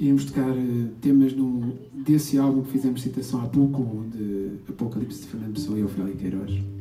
Íamos tocar eh, temas no, desse álbum que fizemos citação há pouco, de Apocalipse de Fernando Pessoa e Ofélia Queiroz.